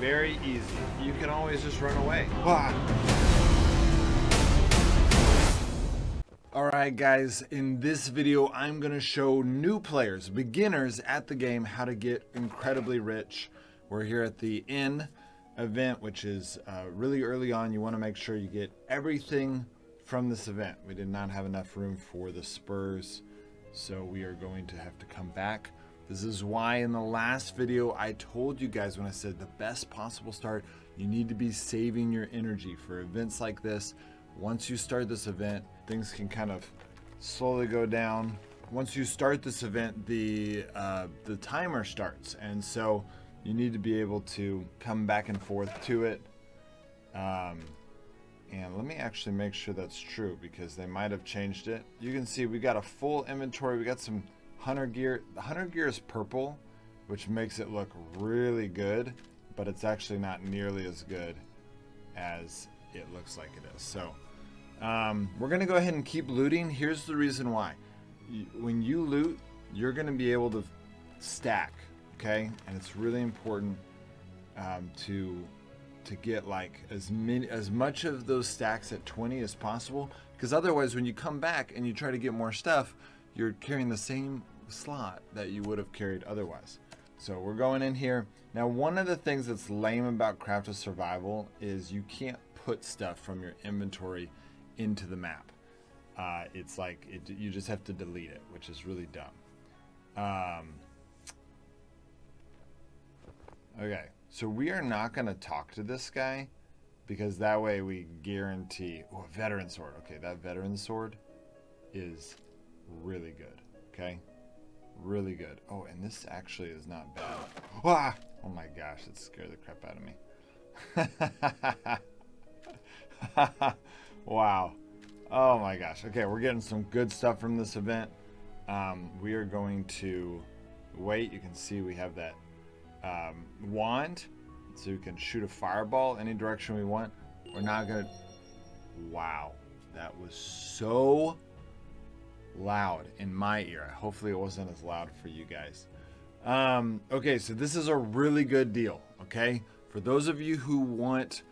Very easy. You can always just run away. Alright guys, in this video I'm going to show new players, beginners at the game, how to get incredibly rich. We're here at the Inn event, which is uh, really early on. You want to make sure you get everything from this event. We did not have enough room for the Spurs, so we are going to have to come back. This is why in the last video I told you guys when I said the best possible start, you need to be saving your energy for events like this. Once you start this event, things can kind of slowly go down. Once you start this event, the uh, the timer starts, and so you need to be able to come back and forth to it. Um, and let me actually make sure that's true because they might have changed it. You can see we got a full inventory. We got some hunter gear. The hunter gear is purple, which makes it look really good, but it's actually not nearly as good as it looks like it is. So um, we're going to go ahead and keep looting. Here's the reason why. When you loot, you're going to be able to stack, okay? And it's really important um, to to get like as many as much of those stacks at 20 as possible because otherwise when you come back and you try to get more stuff you're carrying the same slot that you would have carried otherwise so we're going in here now one of the things that's lame about craft of survival is you can't put stuff from your inventory into the map uh, it's like it, you just have to delete it which is really dumb um, okay so we are not going to talk to this guy because that way we guarantee. Oh, veteran sword. Okay, that veteran sword is really good. Okay, really good. Oh, and this actually is not bad. Ah! Oh my gosh, that scared the crap out of me. wow. Oh my gosh. Okay, we're getting some good stuff from this event. Um, we are going to wait. You can see we have that um, wand so we can shoot a fireball any direction we want. We're not gonna. Wow, that was so loud in my ear. Hopefully, it wasn't as loud for you guys. Um, okay, so this is a really good deal. Okay, for those of you who want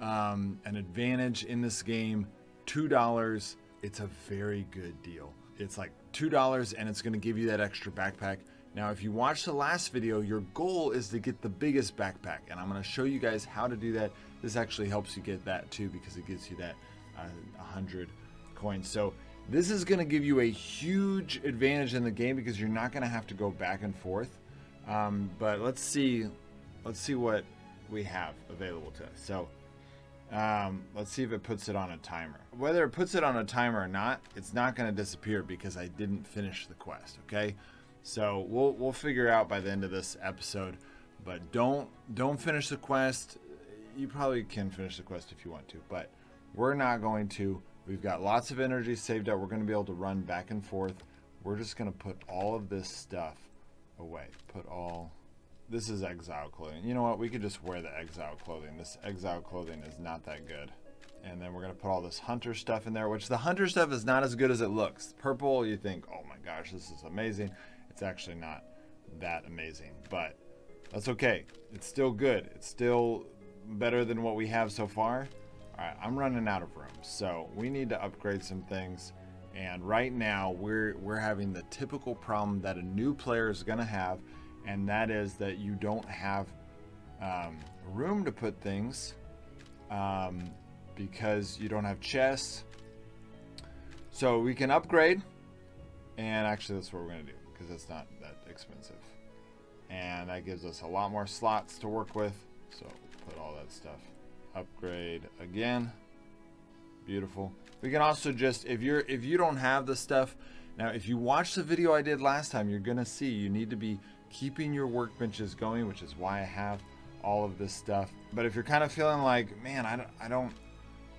um, an advantage in this game, two dollars. It's a very good deal. It's like two dollars, and it's going to give you that extra backpack. Now, if you watch the last video, your goal is to get the biggest backpack, and I'm going to show you guys how to do that. This actually helps you get that too because it gives you that uh, 100 coins. So this is going to give you a huge advantage in the game because you're not going to have to go back and forth. Um, but let's see, let's see what we have available to us. So um, let's see if it puts it on a timer. Whether it puts it on a timer or not, it's not going to disappear because I didn't finish the quest. Okay. So we'll we'll figure out by the end of this episode. But don't don't finish the quest. You probably can finish the quest if you want to, but we're not going to. We've got lots of energy saved up. We're going to be able to run back and forth. We're just going to put all of this stuff away. Put all. This is exile clothing. You know what? We could just wear the exile clothing. This exile clothing is not that good. And then we're going to put all this hunter stuff in there, which the hunter stuff is not as good as it looks. Purple, you think, oh my gosh, this is amazing. It's actually not that amazing, but that's okay. It's still good. It's still better than what we have so far. I'm running out of room, so we need to upgrade some things. And right now, we're we're having the typical problem that a new player is going to have, and that is that you don't have um, room to put things um, because you don't have chests. So we can upgrade, and actually, that's what we're going to do because it's not that expensive. And that gives us a lot more slots to work with. So put all that stuff. Upgrade again. Beautiful. We can also just, if you're, if you don't have the stuff, now if you watch the video I did last time, you're gonna see you need to be keeping your workbenches going, which is why I have all of this stuff. But if you're kind of feeling like, man, I don't, I don't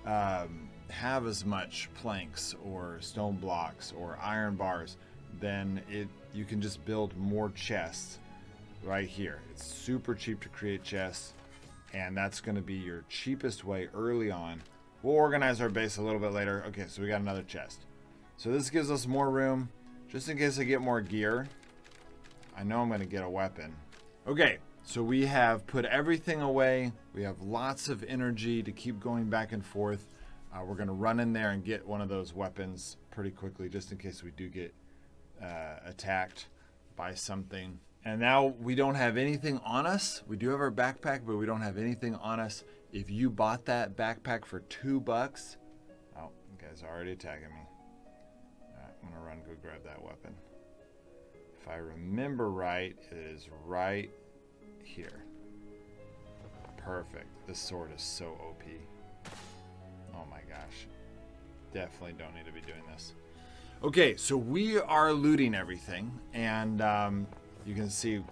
um, have as much planks or stone blocks or iron bars, then it you can just build more chests right here. It's super cheap to create chests, and that's going to be your cheapest way early on. We'll organize our base a little bit later. Okay, so we got another chest. So this gives us more room, just in case I get more gear. I know I'm going to get a weapon. Okay, So we have put everything away. We have lots of energy to keep going back and forth. Uh, we're going to run in there and get one of those weapons pretty quickly just in case we do get uh, attacked by something. And now we don't have anything on us. We do have our backpack, but we don't have anything on us. If you bought that backpack for two bucks, oh, you guys are already attacking me. Right, I'm gonna run, go grab that weapon. If I remember right, it is right here. Perfect. This sword is so OP. Oh my gosh. Definitely don't need to be doing this. Okay, so we are looting everything, and um, you can see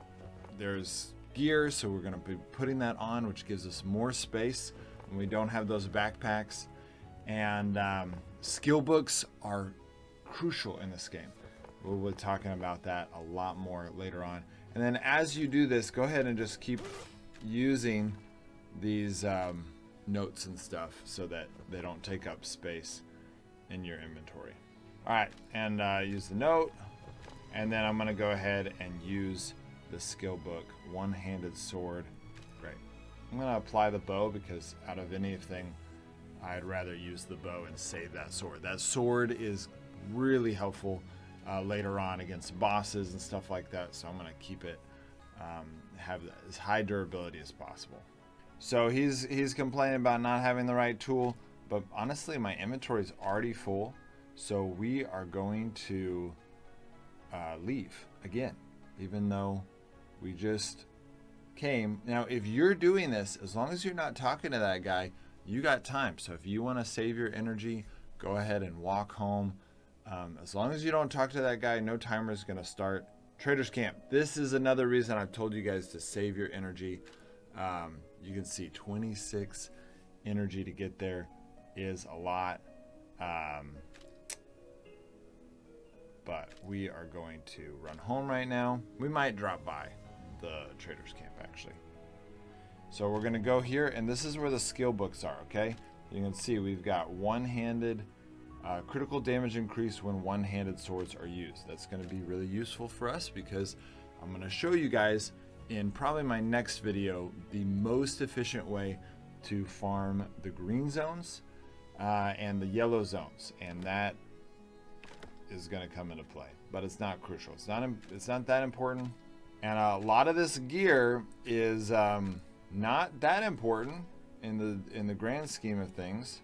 there's gear, so we're going to be putting that on, which gives us more space when we don't have those backpacks. And um, skill books are crucial in this game. We'll be talking about that a lot more later on. And then as you do this, go ahead and just keep using these um, notes and stuff so that they don't take up space in your inventory. All right, and uh, use the note. And then I'm gonna go ahead and use the skill book, one-handed sword. Great. I'm gonna apply the bow because out of anything, I'd rather use the bow and save that sword. That sword is really helpful uh, later on against bosses and stuff like that. So I'm gonna keep it, um, have as high durability as possible. So he's he's complaining about not having the right tool, but honestly, my inventory is already full. So we are going to uh, leave again, even though we just came. Now, if you're doing this, as long as you're not talking to that guy, you got time. So if you want to save your energy, go ahead and walk home. Um, as long as you don't talk to that guy, no timer is going to start. Trader's Camp. This is another reason I've told you guys to save your energy. Um, you can see 26 energy to get there is a lot. Um, but we are going to run home right now. We might drop by the trader's camp actually. So we're going to go here and this is where the skill books are, okay? You can see we've got one-handed uh, critical damage increase when one-handed swords are used. That's going to be really useful for us because I'm going to show you guys in probably my next video the most efficient way to farm the green zones uh, and the yellow zones and that is going to come into play, but it's not crucial. It's not it's not that important, and a lot of this gear is um, not that important in the in the grand scheme of things,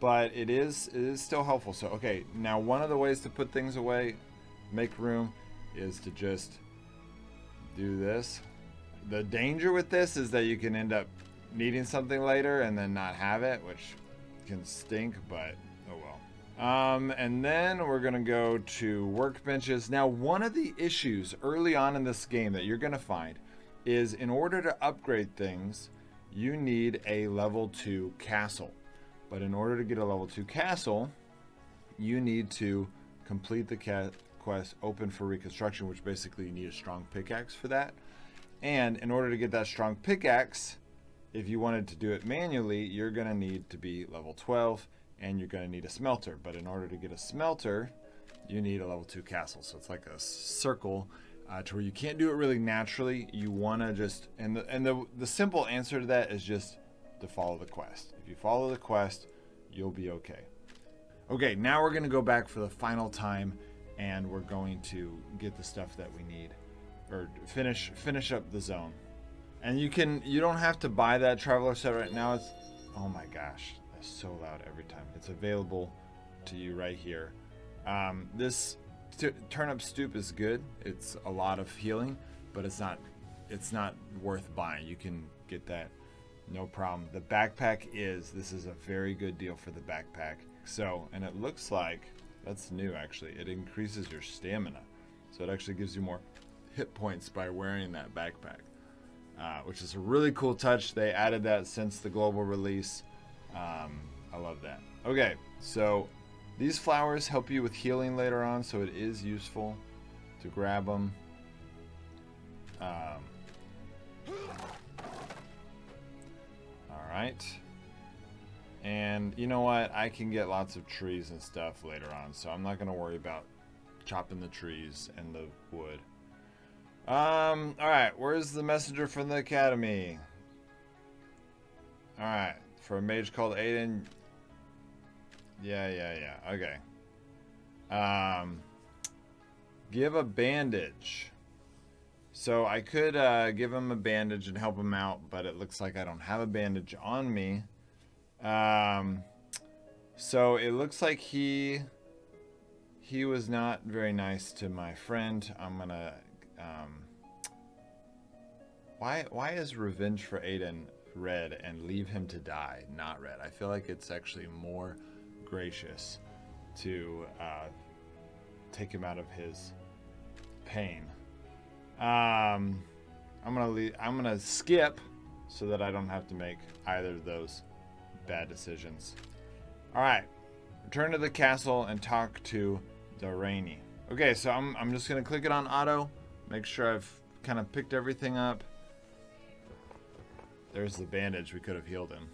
but it is it is still helpful. So okay, now one of the ways to put things away, make room, is to just do this. The danger with this is that you can end up needing something later and then not have it, which can stink, but um, and then we're going to go to workbenches. Now, one of the issues early on in this game that you're going to find is in order to upgrade things, you need a level 2 castle. But in order to get a level 2 castle, you need to complete the quest Open for Reconstruction, which basically you need a strong pickaxe for that. And in order to get that strong pickaxe, if you wanted to do it manually, you're going to need to be level 12 and you're going to need a smelter. But in order to get a smelter, you need a level 2 castle. So it's like a circle uh, to where you can't do it really naturally. You want to just, and, the, and the, the simple answer to that is just to follow the quest. If you follow the quest, you'll be okay. Okay, now we're going to go back for the final time and we're going to get the stuff that we need or finish finish up the zone. And you can you don't have to buy that traveler set right now. It's oh my gosh, so loud every time. It's available to you right here. Um, this turnip stoop is good. It's a lot of healing, but it's not it's not worth buying. You can get that no problem. The backpack is this is a very good deal for the backpack. So, and it looks like that's new actually. It increases your stamina. So it actually gives you more hit points by wearing that backpack. Uh, which is a really cool touch. They added that since the global release. Um, I love that. Okay, so these flowers help you with healing later on, so it is useful to grab them. Um, all right. And you know what? I can get lots of trees and stuff later on, so I'm not going to worry about chopping the trees and the wood. Um, alright, where's the messenger from the academy? Alright, for a mage called Aiden. Yeah, yeah, yeah. Okay. Um, give a bandage. So I could uh, give him a bandage and help him out, but it looks like I don't have a bandage on me. Um, so it looks like he he was not very nice to my friend. I'm gonna. Um, why why is revenge for Aiden red and leave him to die not red? I feel like it's actually more gracious to uh, take him out of his pain. Um, I'm gonna leave, I'm gonna skip so that I don't have to make either of those bad decisions. All right, return to the castle and talk to the Rainy. Okay, so I'm I'm just gonna click it on auto, make sure I've kind of picked everything up. There's the bandage we could have healed him.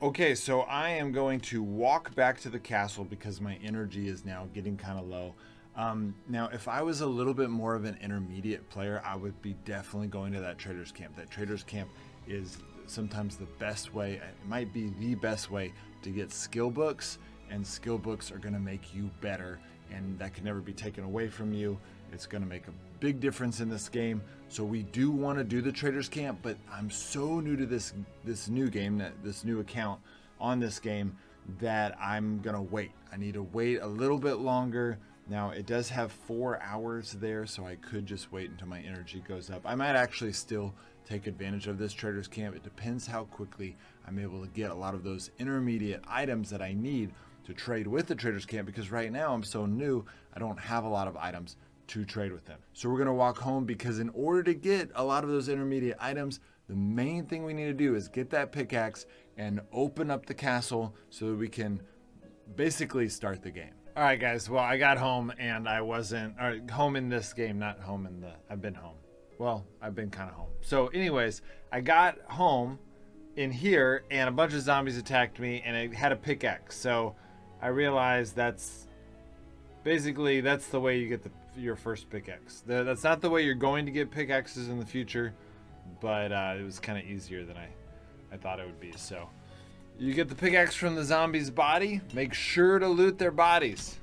Okay, so I am going to walk back to the castle because my energy is now getting kind of low. Um, now, if I was a little bit more of an intermediate player, I would be definitely going to that trader's camp. That trader's camp is sometimes the best way, it might be the best way to get skill books, and skill books are going to make you better, and that can never be taken away from you. It's going to make a big difference in this game. So we do want to do the trader's camp, but I'm so new to this this new game, that this new account on this game that I'm gonna wait. I need to wait a little bit longer now it does have four hours there, so I could just wait until my energy goes up. I might actually still take advantage of this trader's camp. It depends how quickly I'm able to get a lot of those intermediate items that I need to trade with the trader's camp because right now I'm so new, I don't have a lot of items to trade with them. So we're gonna walk home because in order to get a lot of those intermediate items, the main thing we need to do is get that pickaxe and open up the castle so that we can basically start the game. All right, guys. Well, I got home and I wasn't home in this game, not home in the. I've been home. Well, I've been kind of home. So, anyways, I got home in here and a bunch of zombies attacked me and it had a pickaxe. So, I realized that's basically that's the way you get the your first pickaxe. That's not the way you're going to get pickaxes in the future, but uh, it was kind of easier than I I thought it would be. So. You get the pickaxe from the zombie's body. Make sure to loot their bodies.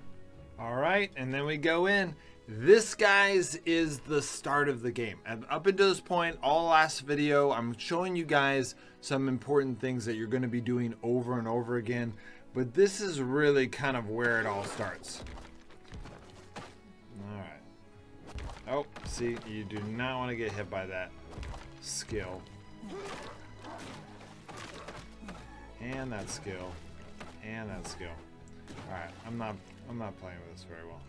All right, and then we go in. This, guys, is the start of the game. And up until this point, all last video, I'm showing you guys some important things that you're going to be doing over and over again. But this is really kind of where it all starts. All right. Oh, see, you do not want to get hit by that skill. And that skill. And that skill. Alright, I'm not I'm not playing with this very well.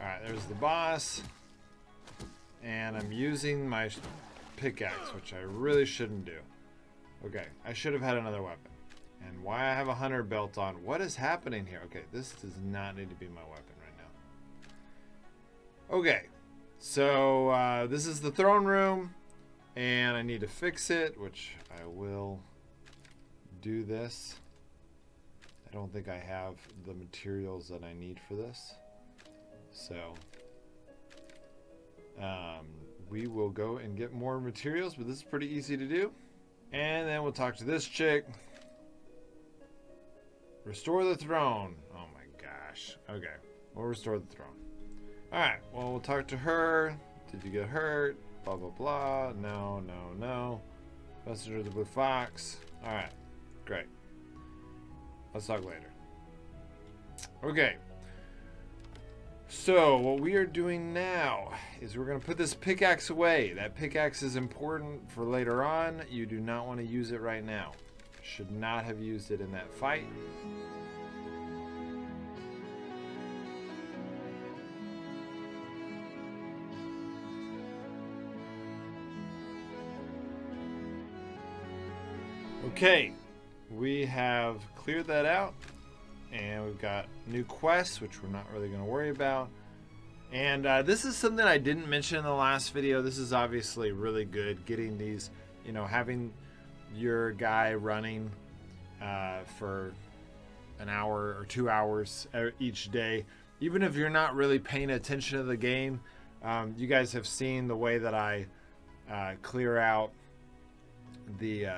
Alright, there's the boss. And I'm using my pickaxe, which I really shouldn't do. Okay, I should have had another weapon. And why I have a hunter belt on. What is happening here? Okay, this does not need to be my weapon right now. Okay, so uh, this is the throne room and I need to fix it which I will do this I don't think I have the materials that I need for this so um, we will go and get more materials but this is pretty easy to do and then we'll talk to this chick restore the throne oh my gosh okay we'll restore the throne alright well we'll talk to her did you get hurt Blah, blah, blah. No, no, no. Messenger of the Blue Fox. Alright. Great. Let's talk later. Okay. So, what we are doing now is we're going to put this pickaxe away. That pickaxe is important for later on. You do not want to use it right now. Should not have used it in that fight. Okay, we have cleared that out, and we've got new quests, which we're not really going to worry about. And uh, this is something I didn't mention in the last video. This is obviously really good, getting these, you know, having your guy running uh, for an hour or two hours e- each day. Even if you're not really paying attention to the game, um, you guys have seen the way that I uh, clear out the uh,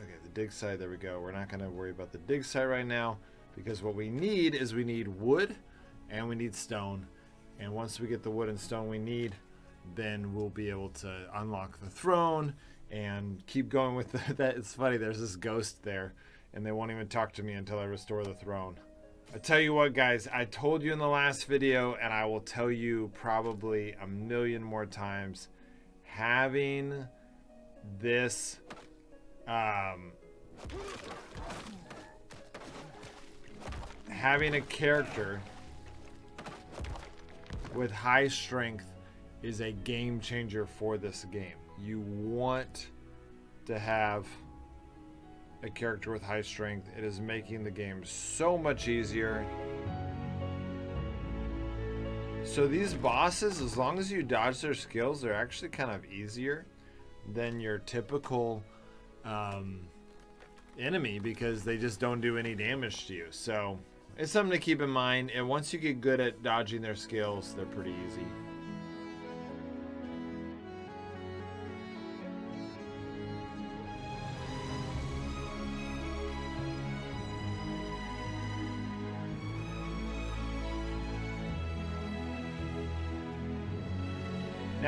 okay the dig site. There we go. We're not going to worry about the dig site right now because what we need is we need wood and we need stone. And once we get the wood and stone we need, then we'll be able to unlock the throne and keep going with the, that. It's funny. There's this ghost there, and they won't even talk to me until I restore the throne. I tell you what, guys, I told you in the last video, and I will tell you probably a million more times, having this um, having a character with high strength is a game changer for this game. You want to have a character with high strength. It is making the game so much easier. So these bosses, as long as you dodge their skills, they're actually kind of easier than your typical um, enemy because they just don't do any damage to you. So it's something to keep in mind. And once you get good at dodging their skills, they're pretty easy.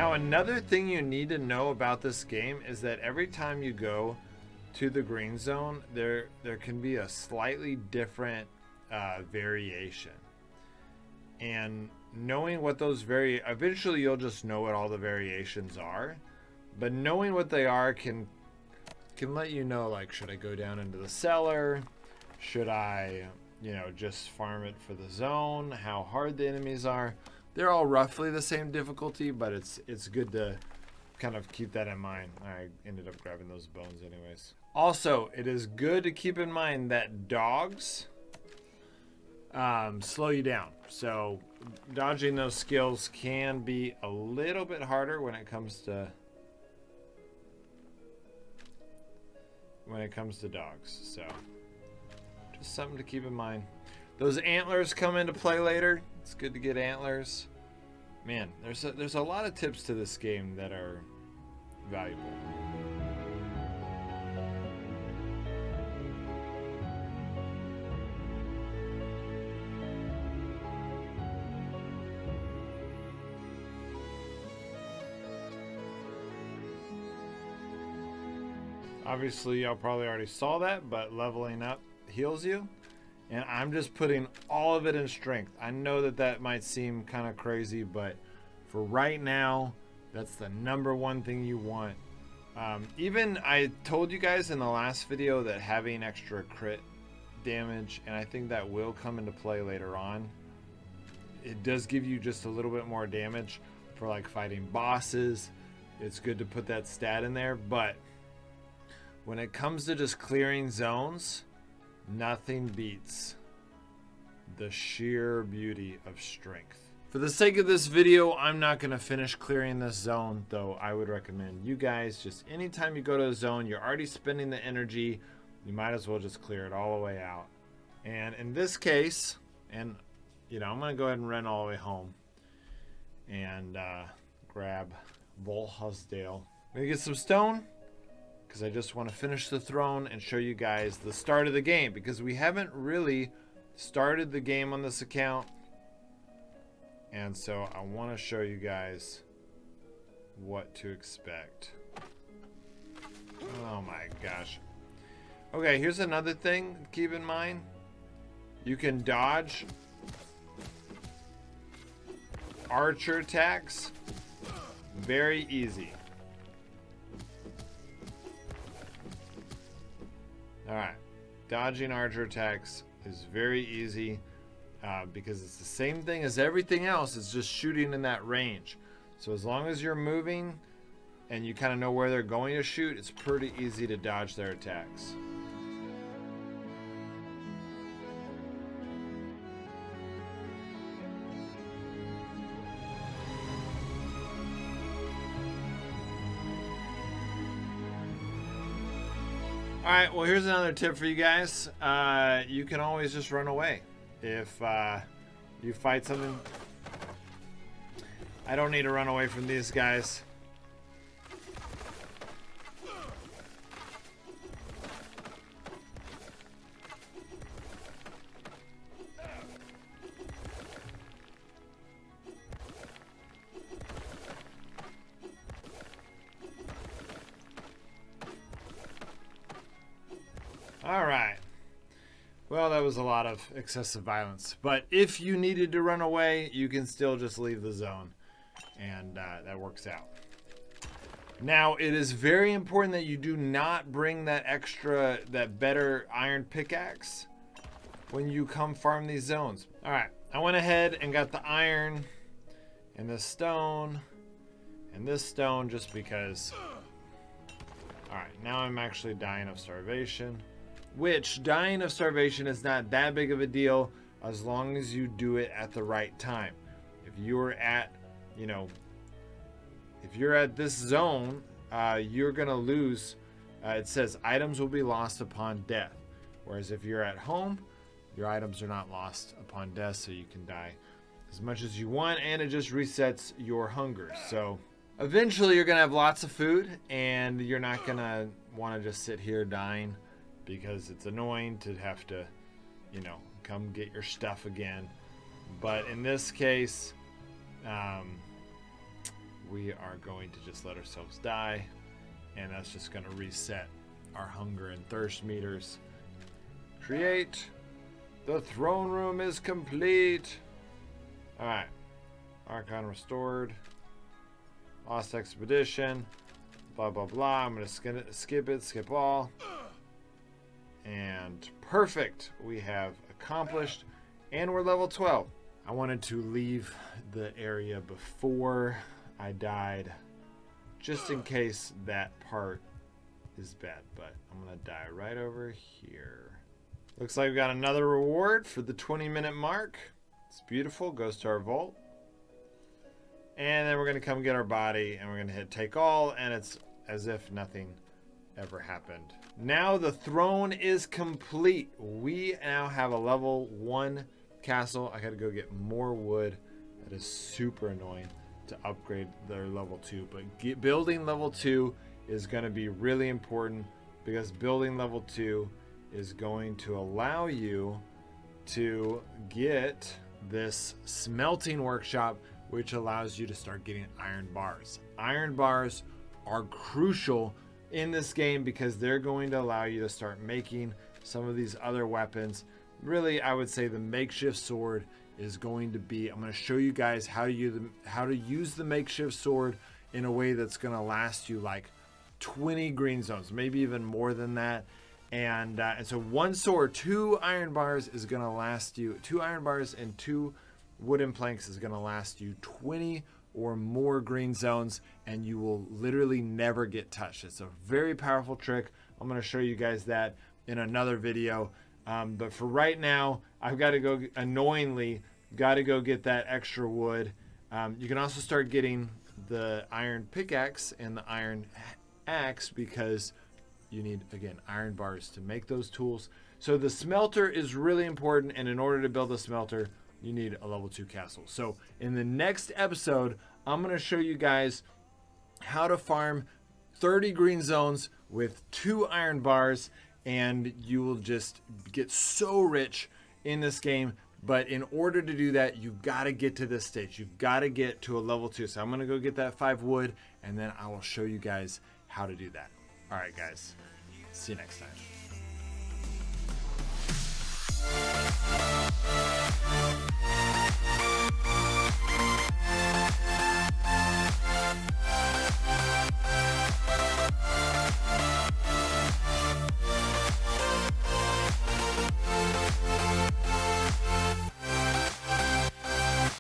Now, another thing you need to know about this game is that every time you go to the green zone, there there can be a slightly different uh, variation. And knowing what those vary, eventually you'll just know what all the variations are. But knowing what they are can can let you know like should I go down into the cellar? Should I, you know, just farm it for the zone? How hard the enemies are? They're all roughly the same difficulty, but it's it's good to kind of keep that in mind. I ended up grabbing those bones anyways. Also, it is good to keep in mind that dogs um, slow you down. So dodging those skills can be a little bit harder when it comes to when it comes to dogs. So just something to keep in mind. Those antlers come into play later. It's good to get antlers. Man, there's a, there's a lot of tips to this game that are valuable. Obviously, y'all probably already saw that, but leveling up heals you. And I'm just putting all of it in strength. I know that that might seem kind of crazy, but for right now, that's the number one thing you want. Um, even I told you guys in the last video that having extra crit damage, and I think that will come into play later on. It does give you just a little bit more damage for like fighting bosses. It's good to put that stat in there, but when it comes to just clearing zones, nothing beats the sheer beauty of strength. For the sake of this video, I'm not going to finish clearing this zone, though I would recommend you guys just anytime you go to a zone, you're already spending the energy, you might as well just clear it all the way out. And in this case, and you know, I'm going to go ahead and run all the way home and uh, grab Volhasdale. I'm going to get some stone because I just want to finish the throne and show you guys the start of the game because we haven't really started the game on this account and so I want to show you guys what to expect. Oh my gosh. Okay, here's another thing keep in mind. You can dodge archer attacks very easy. Alright, dodging archer attacks is very easy uh, because it's the same thing as everything else. It's just shooting in that range. So as long as you're moving and you kind of know where they're going to shoot, it's pretty easy to dodge their attacks. Right, well, here's another tip for you guys. Uh, you can always just run away. If uh, you fight something... I don't need to run away from these guys. All right. Well, that was a lot of excessive violence. But if you needed to run away, you can still just leave the zone. And uh, that works out. Now, it is very important that you do not bring that extra, that better iron pickaxe when you come farm these zones. All right, I went ahead and got the iron and the stone and this stone just because. All right, now I'm actually dying of starvation which dying of starvation is not that big of a deal as long as you do it at the right time. If you're at, you know, if you're at this zone, uh, you're going to lose. Uh, it says items will be lost upon death. Whereas if you're at home, your items are not lost upon death, so you can die as much as you want, and it just resets your hunger. So eventually, you're going to have lots of food, and you're not going to want to just sit here dying because it's annoying to have to, you know, come get your stuff again. But in this case, um, we are going to just let ourselves die, and that's just going to reset our hunger and thirst meters. Create. The throne room is complete. All right. Archon restored. Lost expedition. Blah, blah, blah. I'm going to skip it, skip all. And perfect. We have accomplished. And we're level 12. I wanted to leave the area before I died. Just in case that part is bad. But I'm to die right over here. Looks like we got another reward for the 20 minute mark. It's beautiful. Goes to our vault. And then we're to come get our body and we're to hit take all. And it's as if nothing ever happened. Now the throne is complete. We now have a level one castle. I gotta go get more wood. That is super annoying to upgrade their level two. But get, building level two is gonna be really important because building level two is going to allow you to get this smelting workshop which allows you to start getting iron bars. Iron bars are crucial in this game because they're going to allow you to start making some of these other weapons. Really, I would say the makeshift sword is going to be I'm going to show you guys how to use the, how to use the makeshift sword in a way that's going to last you like 20 green zones, maybe even more than that. And uh, and so one sword, two iron bars is going to last you two iron bars and two wooden planks is going to last you 20 or more green zones and you will literally never get touched. It's a very powerful trick. I'm to show you guys that in another video. Um, but for right now, I've got to go annoyingly, got to go get that extra wood. Um, you can also start getting the iron pickaxe and the iron axe because you need, again, iron bars to make those tools. So the smelter is really important. And in order to build a smelter, you need a level 2 castle. So in the next episode, I'm going to show you guys how to farm 30 green zones with two iron bars and you will just get so rich in this game. But in order to do that, you've got to get to this stage. You've got to get to a level 2. So I'm going to go get that 5 wood and then I will show you guys how to do that. All right, guys. See you next time.